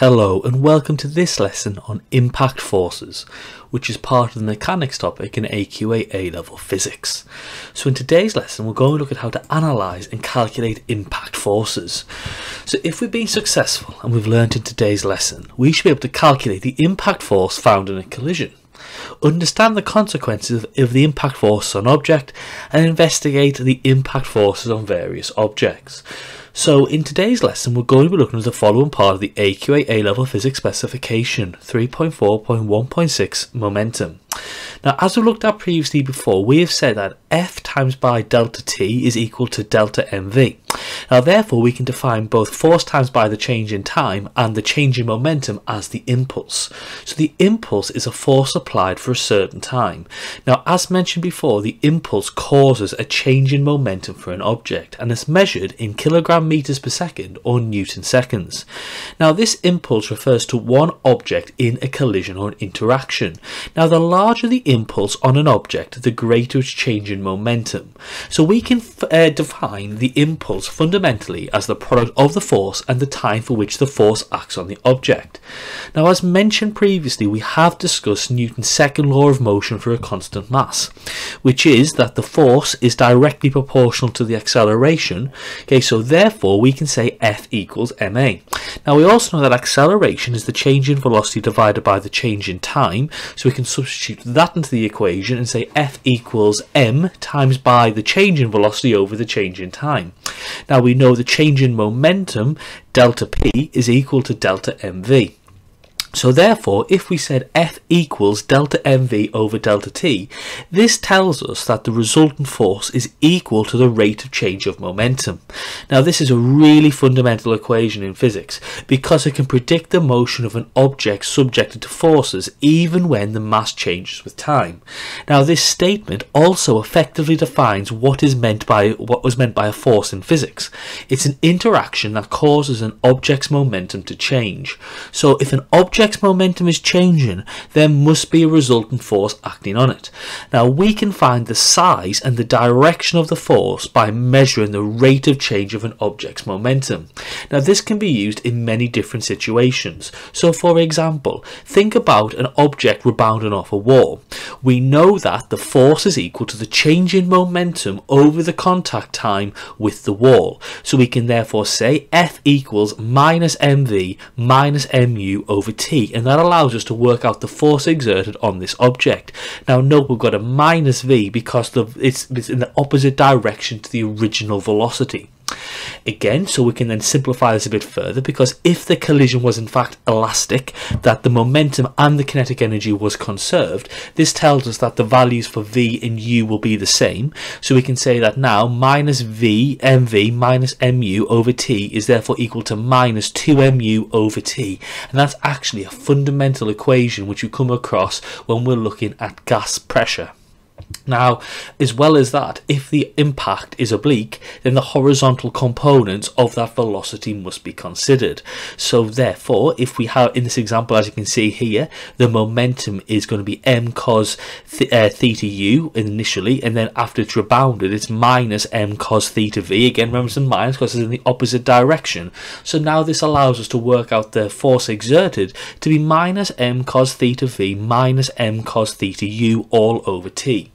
Hello and welcome to this lesson on impact forces, which is part of the mechanics topic in AQA A-level physics. So in today's lesson we're going to look at how to analyse and calculate impact forces. So if we've been successful and we've learnt in today's lesson, we should be able to calculate the impact force found in a collision understand the consequences of the impact force on an object and investigate the impact forces on various objects. So in today's lesson we're going to be looking at the following part of the AQA A-Level Physics Specification 3.4.1.6 Momentum. Now as we looked at previously before we have said that F times by delta T is equal to delta mv. Now therefore we can define both force times by the change in time and the change in momentum as the impulse. So the impulse is a force applied for a certain time. Now as mentioned before the impulse causes a change in momentum for an object and is measured in kilogram meters per second or newton seconds. Now this impulse refers to one object in a collision or an interaction. Now the larger the impulse on an object the greater its change in momentum. So we can uh, define the impulse fundamentally as the product of the force and the time for which the force acts on the object. Now as mentioned previously we have discussed Newton's second law of motion for a constant mass which is that the force is directly proportional to the acceleration okay so therefore we can say F equals ma. Now we also know that acceleration is the change in velocity divided by the change in time so we can substitute that into the equation and say F equals m times by the change in velocity over the change in time. Now we know the change in momentum, delta p, is equal to delta mv. So therefore, if we said F equals delta mv over delta t, this tells us that the resultant force is equal to the rate of change of momentum. Now this is a really fundamental equation in physics because it can predict the motion of an object subjected to forces even when the mass changes with time. Now this statement also effectively defines what is meant by what was meant by a force in physics. It's an interaction that causes an object's momentum to change. So if an object object's momentum is changing, there must be a resultant force acting on it. Now we can find the size and the direction of the force by measuring the rate of change of an object's momentum. Now this can be used in many different situations. So for example, think about an object rebounding off a wall. We know that the force is equal to the change in momentum over the contact time with the wall. So we can therefore say F equals minus mv minus mu over t and that allows us to work out the force exerted on this object. Now note we've got a minus v because the, it's, it's in the opposite direction to the original velocity. Again, so we can then simplify this a bit further because if the collision was in fact elastic, that the momentum and the kinetic energy was conserved, this tells us that the values for V and U will be the same. So we can say that now minus V mv minus mu over T is therefore equal to minus 2mu over T. And that's actually a fundamental equation which you come across when we're looking at gas pressure. Now, as well as that, if the impact is oblique, then the horizontal components of that velocity must be considered. So therefore, if we have, in this example, as you can see here, the momentum is going to be m cos th uh, theta u initially, and then after it's rebounded, it's minus m cos theta v. Again, remember it's minus because it's in the opposite direction. So now this allows us to work out the force exerted to be minus m cos theta v minus m cos theta u all over t.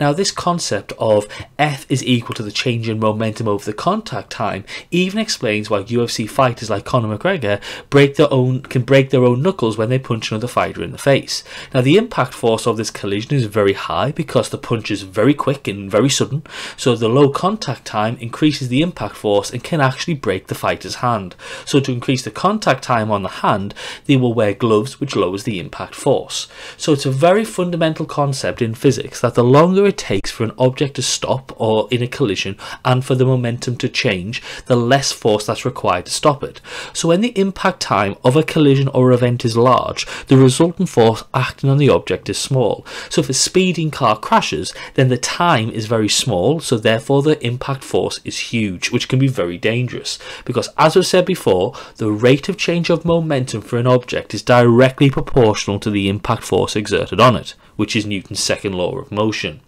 Now this concept of F is equal to the change in momentum over the contact time even explains why UFC fighters like Conor McGregor break their own can break their own knuckles when they punch another fighter in the face. Now the impact force of this collision is very high because the punch is very quick and very sudden so the low contact time increases the impact force and can actually break the fighter's hand. So to increase the contact time on the hand they will wear gloves which lowers the impact force. So it's a very fundamental concept in physics that the longer it takes for an object to stop or in a collision and for the momentum to change, the less force that's required to stop it. So when the impact time of a collision or event is large, the resultant force acting on the object is small. So if a speeding car crashes, then the time is very small, so therefore the impact force is huge, which can be very dangerous. Because as I've said before, the rate of change of momentum for an object is directly proportional to the impact force exerted on it. Which is Newton's second law of motion.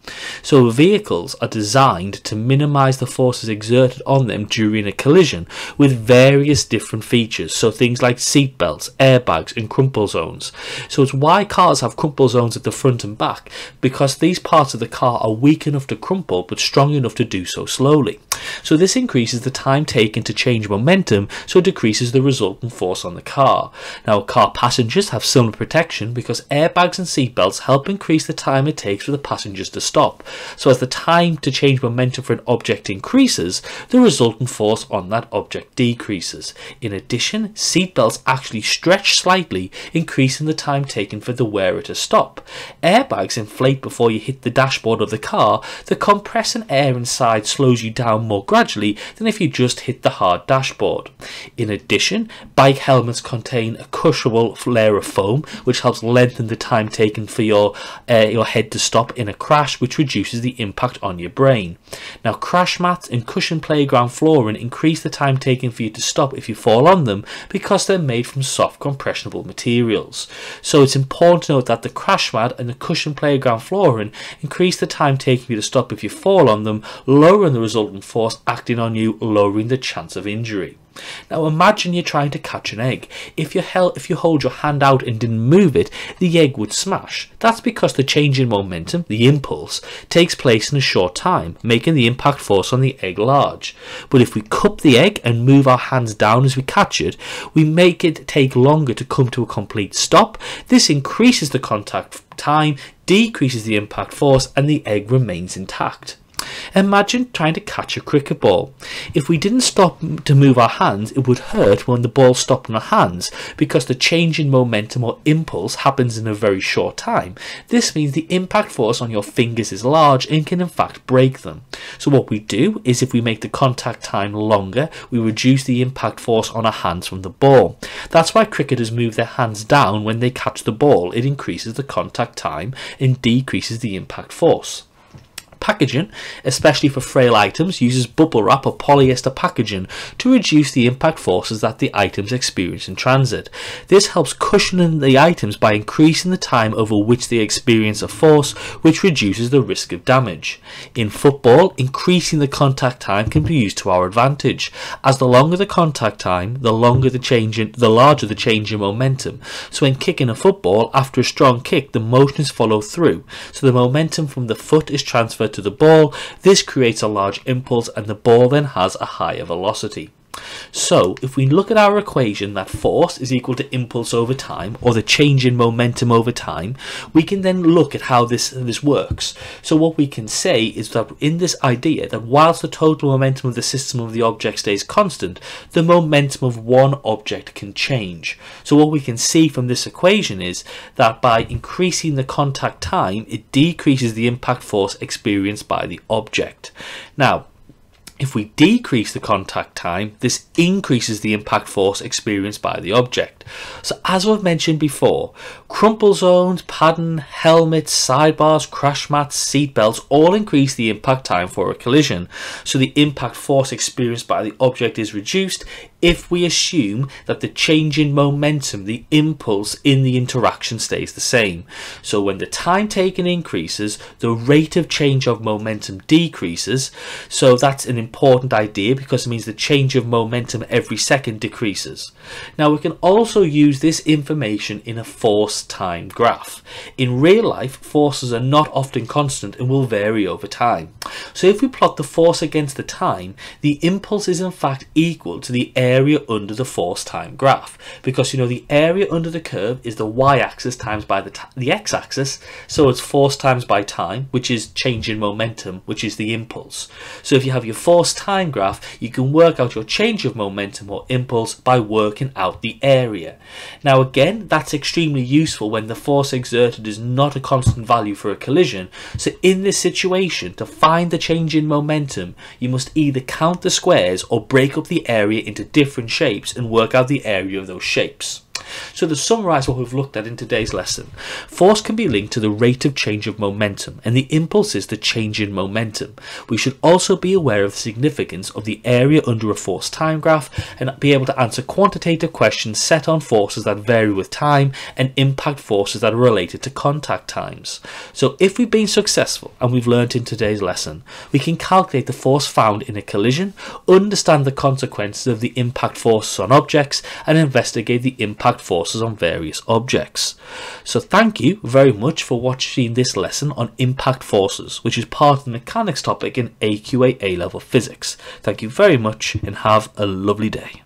So vehicles are designed to minimize the forces exerted on them during a collision with various different features, so things like seatbelts, airbags, and crumple zones. So it's why cars have crumple zones at the front and back, because these parts of the car are weak enough to crumple but strong enough to do so slowly. So this increases the time taken to change momentum, so it decreases the resultant force on the car. Now car passengers have similar protection because airbags and seatbelts help increase the time it takes for the passengers to stop. So as the time to change momentum for an object increases, the resultant force on that object decreases. In addition, seatbelts actually stretch slightly, increasing the time taken for the wearer to stop. Airbags inflate before you hit the dashboard of the car. The compressing air inside slows you down more gradually than if you just hit the hard dashboard. In addition, bike helmets contain a cushionable layer of foam which helps lengthen the time taken for your uh, your head to stop in a crash which reduces the impact on your brain. Now crash mats and cushion playground flooring increase the time taken for you to stop if you fall on them because they're made from soft compressionable materials. So it's important to note that the crash mat and the cushion playground flooring increase the time taken for you to stop if you fall on them, lowering the resultant force acting on you, lowering the chance of injury. Now imagine you're trying to catch an egg. If you held, if you hold your hand out and didn't move it, the egg would smash. That's because the change in momentum, the impulse, takes place in a short time, making the impact force on the egg large. But if we cup the egg and move our hands down as we catch it, we make it take longer to come to a complete stop. This increases the contact time, decreases the impact force, and the egg remains intact. Imagine trying to catch a cricket ball. If we didn't stop to move our hands, it would hurt when the ball stopped on our hands because the change in momentum or impulse happens in a very short time. This means the impact force on your fingers is large and can in fact break them. So what we do is if we make the contact time longer, we reduce the impact force on our hands from the ball. That's why cricketers move their hands down when they catch the ball. It increases the contact time and decreases the impact force. Packaging, especially for frail items, uses bubble wrap or polyester packaging to reduce the impact forces that the items experience in transit. This helps cushion the items by increasing the time over which they experience a force, which reduces the risk of damage. In football, increasing the contact time can be used to our advantage, as the longer the contact time, the longer the change in, the larger the change in momentum. So when kicking a football, after a strong kick, the motion is followed through, so the momentum from the foot is transferred to the ball. This creates a large impulse and the ball then has a higher velocity. So if we look at our equation that force is equal to impulse over time or the change in momentum over time, we can then look at how this, this works. So what we can say is that in this idea that whilst the total momentum of the system of the object stays constant, the momentum of one object can change. So what we can see from this equation is that by increasing the contact time, it decreases the impact force experienced by the object. Now, if we decrease the contact time, this increases the impact force experienced by the object. So as we've mentioned before, crumple zones, padding, helmets, sidebars, crash mats, seatbelts all increase the impact time for a collision. So the impact force experienced by the object is reduced if we assume that the change in momentum, the impulse in the interaction stays the same. So when the time taken increases, the rate of change of momentum decreases. So that's an important idea because it means the change of momentum every second decreases. Now we can also use this information in a force time graph. In real life, forces are not often constant and will vary over time. So if we plot the force against the time, the impulse is in fact equal to the area under the force time graph because you know the area under the curve is the y-axis times by the, the x-axis so it's force times by time which is change in momentum which is the impulse. So if you have your force time graph you can work out your change of momentum or impulse by working out the area. Now again that's extremely useful when the force exerted is not a constant value for a collision so in this situation to find the change in momentum you must either count the squares or break up the area into different shapes and work out the area of those shapes. So to summarise what we've looked at in today's lesson, force can be linked to the rate of change of momentum and the impulse is the change in momentum. We should also be aware of the significance of the area under a force time graph and be able to answer quantitative questions set on forces that vary with time and impact forces that are related to contact times. So if we've been successful and we've learnt in today's lesson, we can calculate the force found in a collision, understand the consequences of the impact forces on objects and investigate the impact forces on various objects. So thank you very much for watching this lesson on impact forces, which is part of the mechanics topic in AQA A-level physics. Thank you very much and have a lovely day.